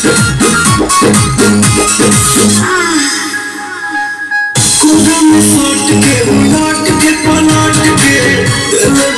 Couldn't afford to give, not to give, not to give.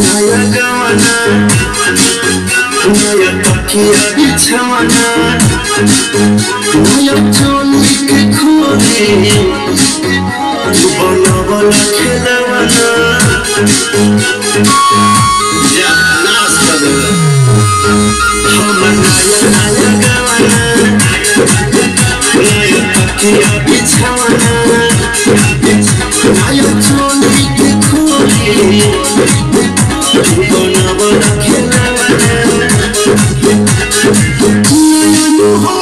yakabana yapakiya bitabana yaptondike kore বলা বলা খেলাবানা নাস্তা দেবে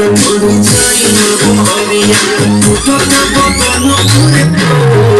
Let me tell you, baby, I'm not gonna